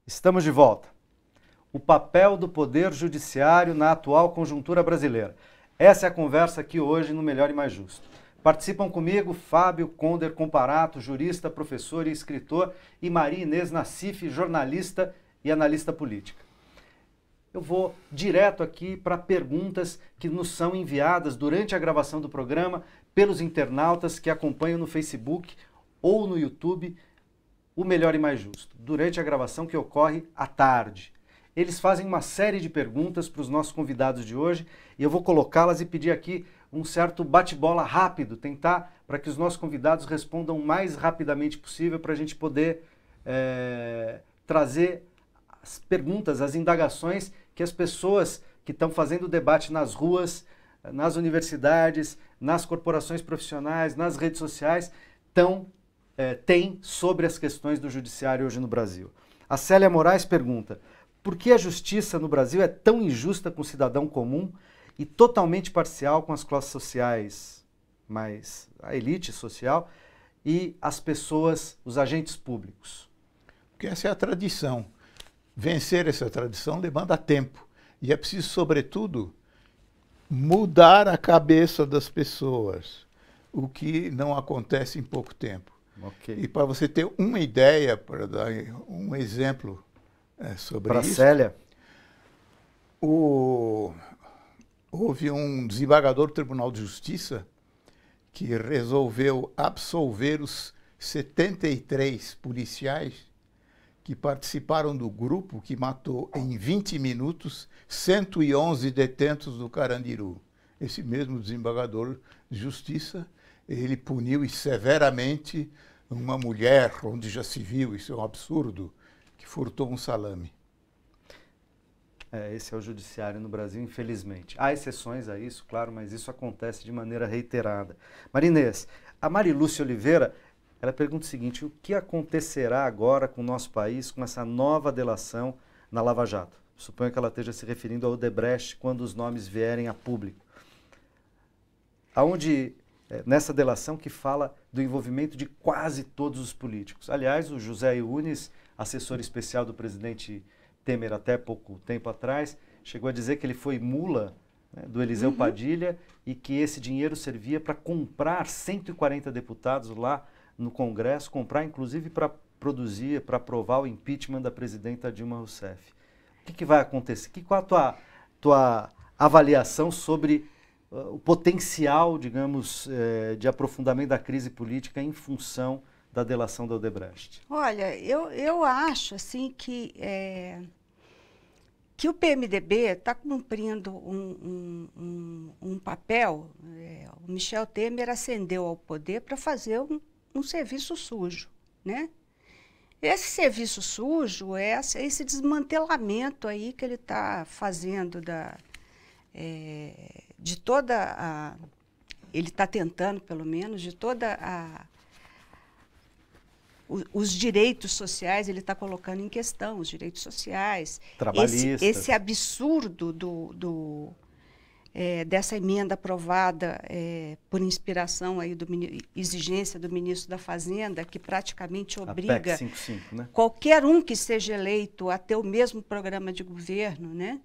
Estamos de volta. O papel do Poder Judiciário na atual conjuntura brasileira. Essa é a conversa aqui hoje no Melhor e Mais Justo. Participam comigo Fábio Conder Comparato, jurista, professor e escritor, e Maria Inês Nassif, jornalista e analista política. Eu vou direto aqui para perguntas que nos são enviadas durante a gravação do programa pelos internautas que acompanham no Facebook ou no YouTube o Melhor e Mais Justo, durante a gravação que ocorre à tarde. Eles fazem uma série de perguntas para os nossos convidados de hoje e eu vou colocá-las e pedir aqui um certo bate-bola rápido, tentar para que os nossos convidados respondam o mais rapidamente possível para a gente poder é, trazer as perguntas, as indagações que as pessoas que estão fazendo debate nas ruas, nas universidades, nas corporações profissionais, nas redes sociais, tão, é, têm sobre as questões do judiciário hoje no Brasil. A Célia Moraes pergunta: por que a justiça no Brasil é tão injusta com o cidadão comum e totalmente parcial com as classes sociais, mais a elite social e as pessoas, os agentes públicos? Porque essa é a tradição. Vencer essa tradição demanda tempo. E é preciso, sobretudo, mudar a cabeça das pessoas, o que não acontece em pouco tempo. Ok. E para você ter uma ideia, para dar um exemplo é, sobre Para isso, Célia, o- houve um desembargador do Tribunal de Justiça que resolveu absolver os 73 policiais que participaram do grupo que matou em 20 minutos 111 detentos do Carandiru. Esse mesmo desembargador de justiça, ele puniu severamente uma mulher, onde já se viu, isso é um absurdo, que furtou um salame. É, esse é o judiciário no Brasil, infelizmente. Há exceções a isso, claro, mas isso acontece de maneira reiterada. Marinês, a Marilúcia Oliveira, ela pergunta o seguinte: o que acontecerá agora com o nosso país com essa nova delação na Lava Jato? Suponho que ela esteja se referindo ao Odebrecht quando os nomes vierem a público. Aonde é, nessa delação que fala do envolvimento de quase todos os políticos. Aliás, o José Yunes, assessor especial do presidente Temer até pouco tempo atrás, chegou a dizer que ele foi mula né, do Eliseu Padilha e que esse dinheiro servia para comprar 140 deputados lá no Congresso, comprar inclusive para produzir, para aprovar o impeachment da presidenta Dilma Rousseff. O que, que vai acontecer? Que, qual a tua, tua avaliação sobre uh, o potencial, digamos, eh, de aprofundamento da crise política em função da delação da Odebrecht? Olha, eu, eu acho assim que, é, que o PMDB está cumprindo um, um, um, um papel. é, o Michel Temer ascendeu ao poder para fazer um, um serviço sujo, né? Esse serviço sujo é essa- esse desmantelamento aí que ele está fazendo da, é, de toda a. Ele está tentando, pelo menos, de toda a o- os direitos sociais, ele está colocando em questão os direitos sociais. Esse, Trabalhistas. esse absurdo do, do, eh, dessa emenda aprovada eh, por inspiração aí do exigência do ministro da Fazenda, que praticamente obriga PEC 55, né? qualquer um que seja eleito a ter o mesmo programa de governo, né?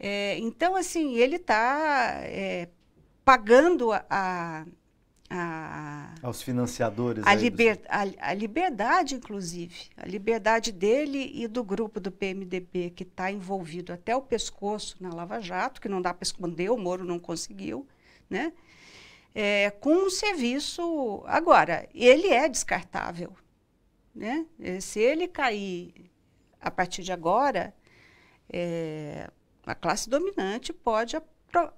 É, então, assim, ele está pagando a, a, a, Aos financiadores. a, do- liber, a, a liberdade, inclusive, a liberdade dele e do grupo do PMDB que está envolvido até o pescoço na Lava Jato, que não dá para esconder, o Moro não conseguiu, né? É, com um serviço. Agora, ele é descartável. Né? Eh, Se ele cair a partir de agora, é, a classe dominante pode, a-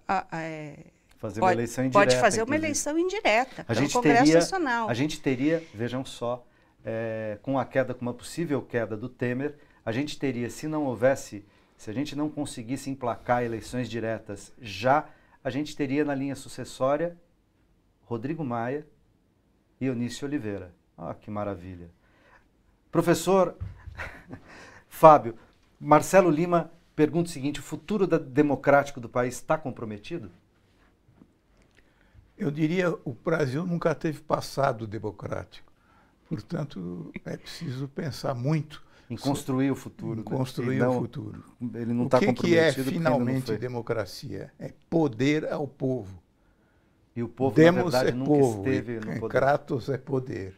a- é, Fazer uma pode, eleição indireta. pode fazer uma inclusive. eleição indireta A gente, Congresso teria, Nacional. a gente teria, vejam só, é, com a queda, com uma possível queda do Temer, a gente teria, se não houvesse, se a gente não conseguisse emplacar eleições diretas já, a gente teria na linha sucessória Rodrigo Maia e Eunício Oliveira. Ah, que maravilha. Professor Fábio, Marcelo Lima pergunta o seguinte: o futuro democrático do país está comprometido? Eu diria o Brasil nunca teve passado democrático. Portanto, é preciso pensar muito Em construir o futuro. em né? construir não- o futuro. Ele não o está que, que comprometido é porque ainda não finalmente foi. democracia? É poder ao povo. E o povo, Demos na verdade, é nunca povo, esteve no poder. Kratos é poder.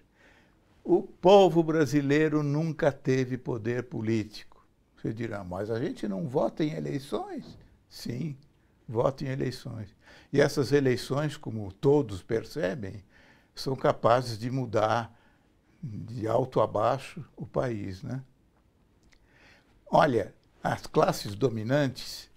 O povo brasileiro nunca teve poder político. Você dirá, mas a gente não vota em eleições? Sim, vota em eleições. E essas eleições, como todos percebem, são capazes de mudar de alto a baixo o país, né? Olha, as classes dominantes,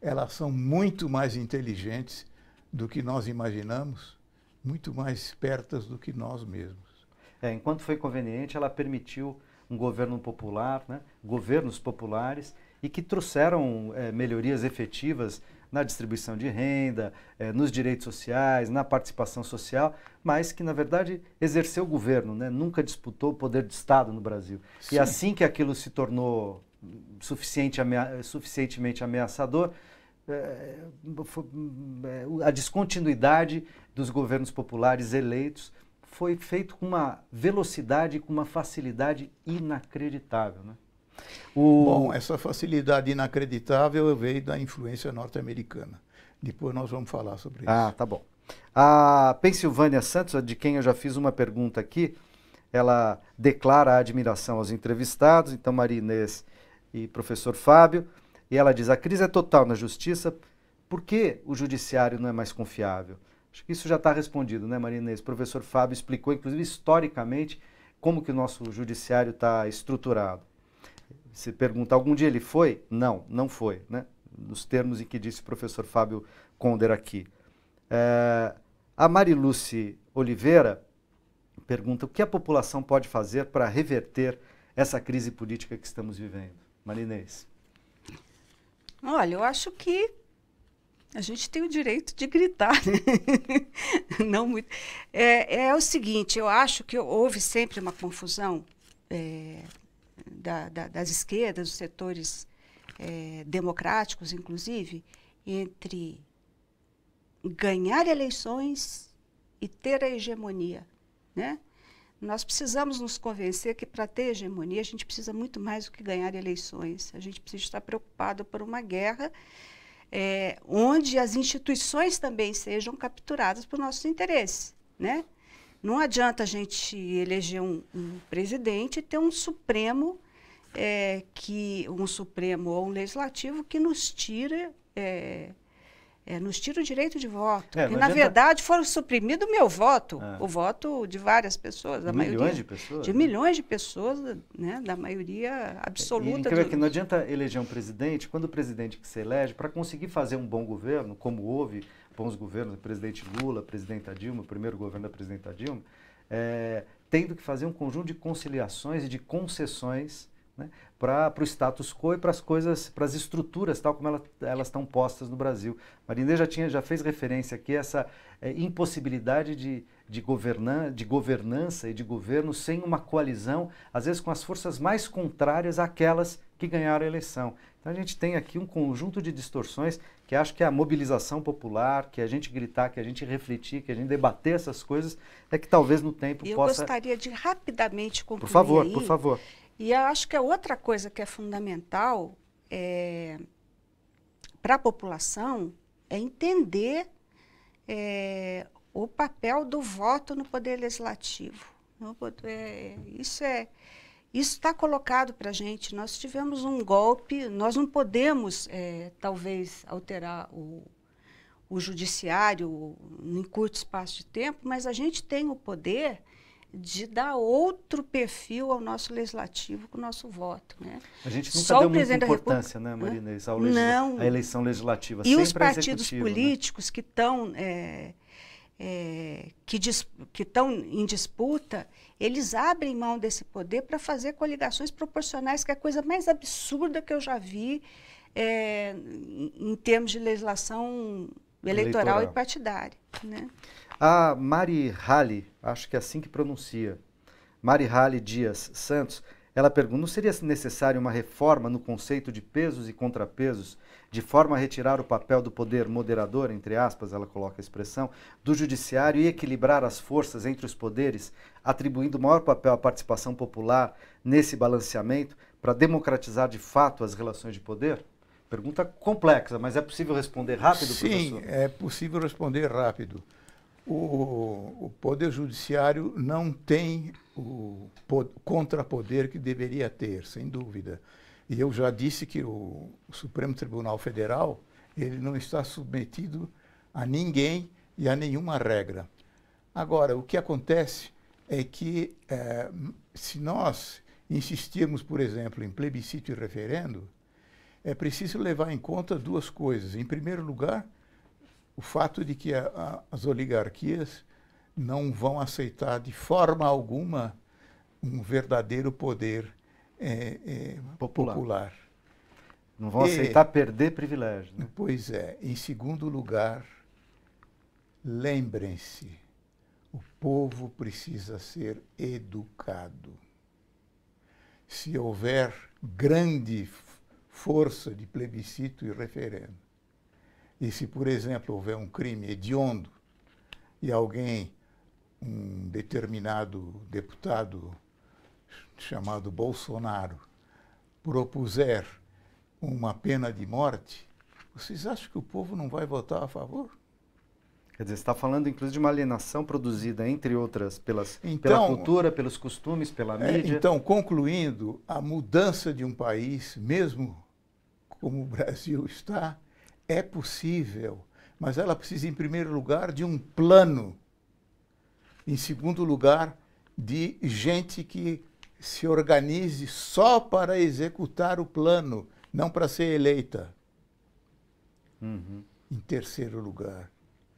elas são muito mais inteligentes do que nós imaginamos, muito mais espertas do que nós mesmos. É, enquanto foi conveniente, ela permitiu um governo popular, né? governos populares, e que trouxeram é, melhorias efetivas na distribuição de renda, é, nos direitos sociais, na participação social, mas que, na verdade, exerceu o governo, né? nunca disputou o poder de Estado no Brasil. Sim. E assim que aquilo se tornou suficiente amea- suficientemente ameaçador, foi- é, a descontinuidade dos governos populares eleitos foi feito com uma velocidade e com uma facilidade inacreditável. Né? O, Bom, essa facilidade inacreditável veio da influência norte-americana. Depois nós vamos falar sobre isso. Ah, tá bom. A Pensilvânia Santos, de quem eu já fiz uma pergunta aqui, ela declara a admiração aos entrevistados, então Maria Inês e professor Fábio, e ela diz: a crise é total na justiça, por que o judiciário não é mais confiável? Acho que isso já está respondido, né, Maria Inês? O professor Fábio explicou, inclusive historicamente, como que o nosso judiciário está estruturado. Se pergunta, algum dia ele foi? Não, não foi, né? Nos termos em que disse o professor Fábio Conder aqui. É, a Mariluce Oliveira pergunta o que a população pode fazer para reverter essa crise política que estamos vivendo. Marinês. Olha, eu acho que a gente tem o direito de gritar. Não muito. É, é o seguinte, eu acho que houve sempre uma confusão é, da- da- das esquerdas, dos setores é, democráticos, inclusive, entre ganhar eleições e ter a hegemonia, né? Nós precisamos nos convencer que para ter hegemonia a gente precisa muito mais do que ganhar eleições. A gente precisa estar preocupado por uma guerra eh, onde as instituições também sejam capturadas por nossos interesses, né? Não adianta a gente eleger um, um presidente e ter um supremo eh, que um supremo ou um legislativo que nos tira eh, eh, nos tira o direito de voto. É, e na adianta- verdade foram suprimido o meu voto, É. o voto de várias pessoas, da Milhões maioria de pessoas. de né? milhões de pessoas, né, da maioria E absoluta. incrível do- que não adianta eleger um presidente, quando o presidente que se elege, para conseguir fazer um bom governo, como houve bons governos, o presidente Lula, presidenta Dilma, o primeiro governo da presidenta Dilma, é, tendo que fazer um conjunto de conciliações e de concessões né, para o status quo e para as coisas, para as estruturas, tal como ela- elas estão postas no Brasil. Marinê já, tinha, já fez referência aqui a essa é, impossibilidade de, de, governan, de governança e de governo sem uma coalizão, às vezes com as forças mais contrárias àquelas que ganharam a eleição. Então a gente tem aqui um conjunto de distorções que acho que a mobilização popular, que a gente gritar, que a gente refletir, que a gente debater essas coisas, é que talvez no tempo eu possa. gostaria de rapidamente concluir Por favor, aí, por favor. E eu acho que a outra coisa que é fundamental é, para a população é entender é, o papel do voto no poder legislativo. No poder- isso é isso está colocado para a gente. Nós tivemos um golpe, nós não podemos, é, talvez, alterar o, o judiciário em curto espaço de tempo, mas a gente tem o poder de dar outro perfil ao nosso legislativo com o nosso voto. Né? A gente nunca Só deu muita importância, né, Não. à eleição legislativa. E os a partidos né? políticos que estão é, é, que, estão em disputa, eles abrem mão desse poder para fazer coligações proporcionais, que é a coisa mais absurda que eu já vi é, em, termos de legislação eleitoral, Eleitoral. e partidária. Né? A Mari Halley, acho que é assim que pronuncia, Mari Halley Dias Santos, ela pergunta, não seria necessário uma reforma no conceito de pesos e contrapesos, de forma a retirar o papel do poder moderador, entre aspas, ela coloca a expressão, do judiciário e equilibrar as forças entre os poderes, atribuindo maior papel à participação popular nesse balanceamento, para democratizar de fato as relações de poder? Pergunta complexa, mas é possível responder rápido, Sim, professor? é possível responder rápido. O, o Poder Judiciário não tem o po- contrapoder que deveria ter, sem dúvida. E eu já disse que o, o Supremo Tribunal Federal ele não está submetido a ninguém e a nenhuma regra. Agora, o que acontece é que eh, se nós insistirmos, por exemplo, em plebiscito e referendo, é preciso levar em conta duas coisas. Em primeiro lugar, o fato de que a- a- as oligarquias não vão aceitar de forma alguma um verdadeiro poder eh, eh, Popular. popular. Não vão E- aceitar perder privilégio. Né? Pois é. Em segundo lugar, lembrem-se, o povo precisa ser educado. Se houver grande força de plebiscito e referendo, e se, por exemplo, houver um crime hediondo e alguém, um determinado deputado chamado Bolsonaro, propuser uma pena de morte, vocês acham que o povo não vai votar a favor? Quer dizer, você está falando inclusive de uma alienação produzida, entre outras, pelas, pela Então- cultura, pelos costumes, pela É, mídia. então, concluindo, a mudança de um país, mesmo como o Brasil está, é possível, mas ela precisa, em primeiro lugar, de um plano. Em segundo lugar, de gente que se organize só para executar o plano, não para ser eleita. Uhum. Em terceiro lugar,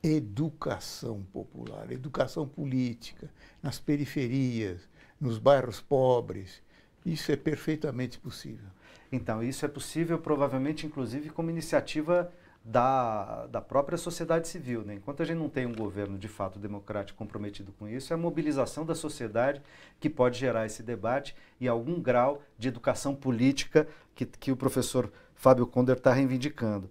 educação popular, educação política, nas periferias, nos bairros pobres. Isso é perfeitamente possível. Então, isso é possível, provavelmente, inclusive, como iniciativa da, da própria sociedade civil. Né? Enquanto a gente não tem um governo de fato democrático comprometido com isso, é a mobilização da sociedade que pode gerar esse debate e algum grau de educação política que, que o professor Fábio Conder está reivindicando.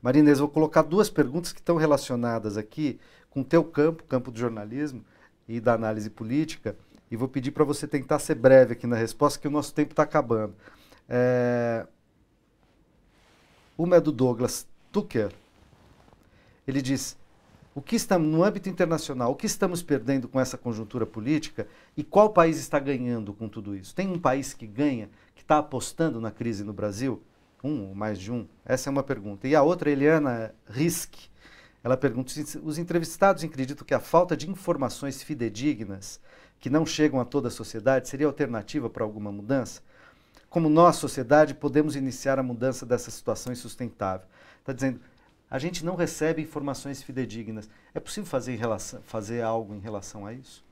Marinês, vou colocar duas perguntas que estão relacionadas aqui com o teu campo, campo do jornalismo e da análise política, e vou pedir para você tentar ser breve aqui na resposta, que o nosso tempo está acabando. É... Uma é do Douglas Tucker. Ele diz: o que estamos no âmbito internacional, o que estamos perdendo com essa conjuntura política e qual país está ganhando com tudo isso? Tem um país que ganha, que está apostando na crise no Brasil? Um ou mais de um? Essa é uma pergunta. E a outra, Eliana Risk, ela pergunta: os entrevistados acreditam que a falta de informações fidedignas que não chegam a toda a sociedade seria alternativa para alguma mudança? Como nós, sociedade, podemos iniciar a mudança dessa situação insustentável? Está dizendo, a gente não recebe informações fidedignas. É possível fazer, relação, fazer algo em relação a isso?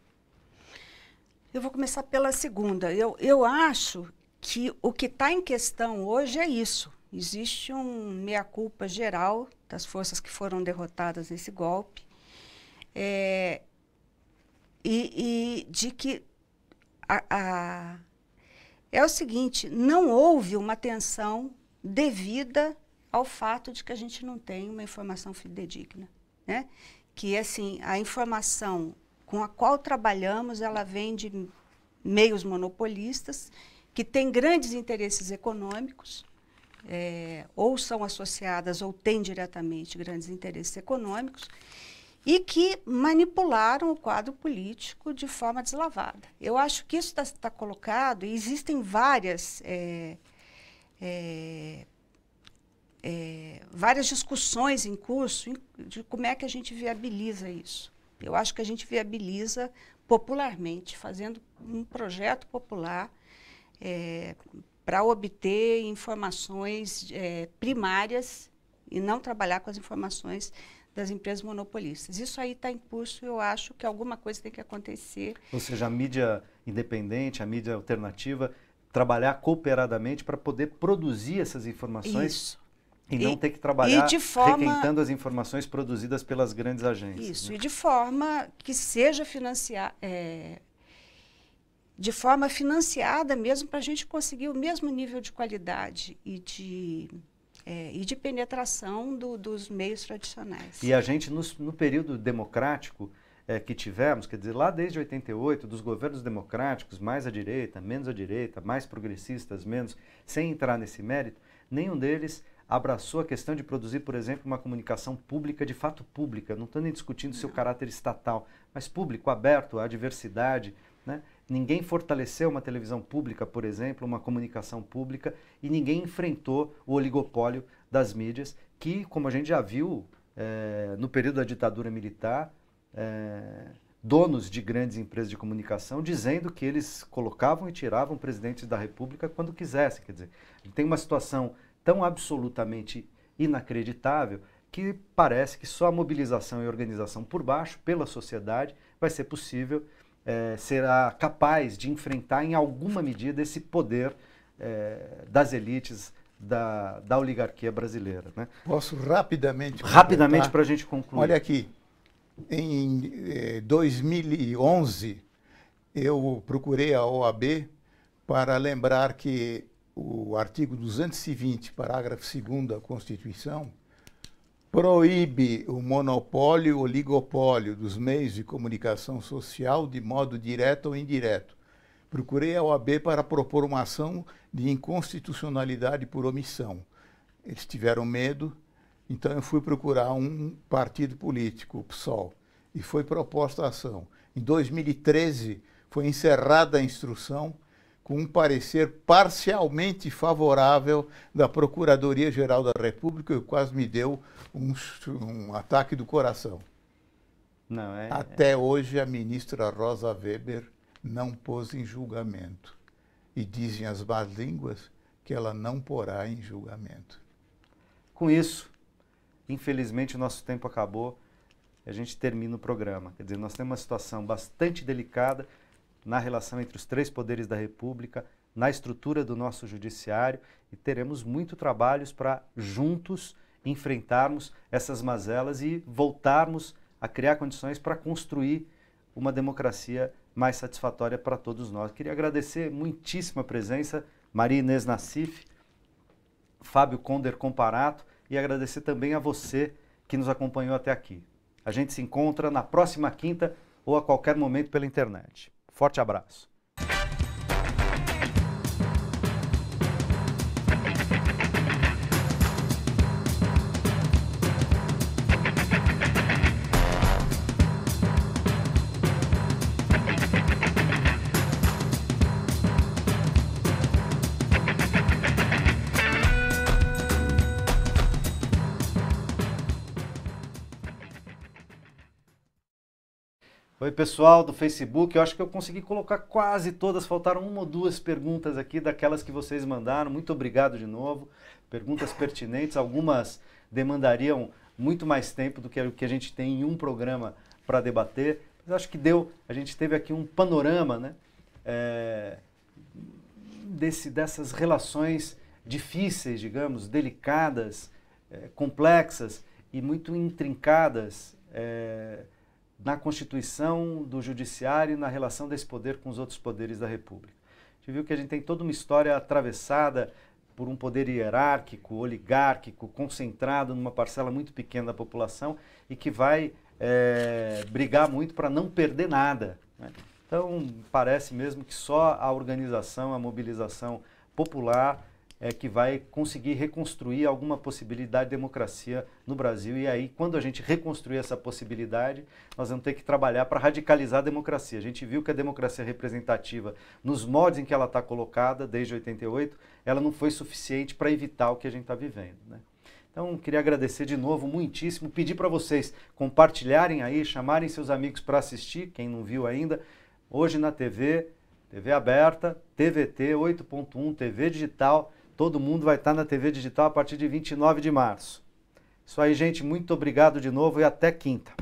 Eu vou começar pela segunda. Eu, eu acho que o que está em questão hoje é isso. Existe um meia-culpa geral das forças que foram derrotadas nesse golpe. É, e, e de que a, a, é o seguinte, não houve uma atenção devida ao fato de que a gente não tem uma informação fidedigna, né? Que assim, a informação com a qual trabalhamos, ela vem de meios monopolistas que têm grandes interesses econômicos, é, ou são associadas ou têm diretamente grandes interesses econômicos, e que manipularam o quadro político de forma deslavada. Eu acho que isso está tá colocado, e existem várias, é, é, é, várias discussões em curso de como é que a gente viabiliza isso. Eu acho que a gente viabiliza popularmente, fazendo um projeto popular para obter informações é, primárias e não trabalhar com as informações das empresas monopolistas. Isso aí está em curso e eu acho que alguma coisa tem que acontecer. Ou seja, a mídia independente, a mídia alternativa, trabalhar cooperadamente para poder produzir essas informações Isso. E não E- ter que trabalhar de forma- requentando as informações produzidas pelas grandes agências. Isso, né? e de forma que seja financiar, é, de forma financiada mesmo para a gente conseguir o mesmo nível de qualidade e de, é, e de penetração do- dos meios tradicionais. E a gente, no, no período democrático eh, que tivemos, quer dizer, lá desde 88, dos governos democráticos, mais à direita, menos à direita, mais progressistas, menos, sem entrar nesse mérito, nenhum deles abraçou a questão de produzir, por exemplo, uma comunicação pública de fato pública. Não estou nem discutindo seu caráter estatal, mas público, aberto à diversidade. Né? Ninguém fortaleceu uma televisão pública, por exemplo, uma comunicação pública, e ninguém enfrentou o oligopólio das mídias, que, como a gente já viu eh, no período da ditadura militar, eh, donos de grandes empresas de comunicação dizendo que eles colocavam e tiravam presidentes da República quando quisessem. Quer dizer, tem uma situação tão absolutamente inacreditável que parece que só a mobilização e organização por baixo, pela sociedade, vai ser possível, eh, será capaz de enfrentar em alguma medida esse poder eh, das elites da, da oligarquia brasileira. Né? Posso rapidamente. Rapidamente para a gente concluir. Olha aqui, em eh, 2011, eu procurei a OAB para lembrar que o artigo 220, parágrafo 2 da Constituição, proíbe o monopólio e oligopólio dos meios de comunicação social de modo direto ou indireto. Procurei a OAB para propor uma ação de inconstitucionalidade por omissão. Eles tiveram medo, então eu fui procurar um partido político, o PSOL, e foi proposta a ação. Em 2013, foi encerrada a instrução com um parecer parcialmente favorável da Procuradoria-Geral da República, e quase me deu um, um ataque do coração. Não, é, Até hoje, a ministra Rosa Weber não pôs em julgamento. E dizem as más línguas que ela não porá em julgamento. Com isso, infelizmente, o nosso tempo acabou. A gente termina o programa. Quer dizer, nós temos uma situação bastante delicada na relação entre os três poderes da República, na estrutura do nosso judiciário e teremos muito trabalhos para juntos enfrentarmos essas mazelas e voltarmos a criar condições para construir uma democracia mais satisfatória para todos nós. Queria agradecer muitíssimo a presença, Maria Inês Nassif, Fábio Conder Comparato e agradecer também a você que nos acompanhou até aqui. A gente se encontra na próxima quinta ou a qualquer momento pela internet. Forte abraço. Oi, pessoal do Facebook. Eu acho que eu consegui colocar quase todas. Faltaram uma ou duas perguntas aqui daquelas que vocês mandaram. Muito obrigado de novo. Perguntas pertinentes. Algumas demandariam muito mais tempo do que o que a gente tem em um programa para debater. Mas acho que deu. A gente teve aqui um panorama, né? É, desse, dessas relações difíceis, digamos, delicadas, é, complexas e muito intrincadas. É, na Constituição do Judiciário e na relação desse poder com os outros poderes da República. A gente viu que a gente tem toda uma história atravessada por um poder hierárquico, oligárquico, concentrado numa parcela muito pequena da população e que vai é, brigar muito para não perder nada. Né? Então, parece mesmo que só a organização, a mobilização popular é que vai conseguir reconstruir alguma possibilidade de democracia no Brasil. E aí, quando a gente reconstruir essa possibilidade, nós vamos ter que trabalhar para radicalizar a democracia. A gente viu que a democracia representativa, nos moldes em que ela está colocada, desde 88, ela não foi suficiente para evitar o que a gente está vivendo. Né? Então, queria agradecer de novo muitíssimo, pedir para vocês compartilharem aí, chamarem seus amigos para assistir, quem não viu ainda, hoje na TV, TV aberta, TVT 8.1, TV digital, todo mundo vai estar na TV digital a partir de 29 de março. Isso aí, gente, muito obrigado de novo e até quinta.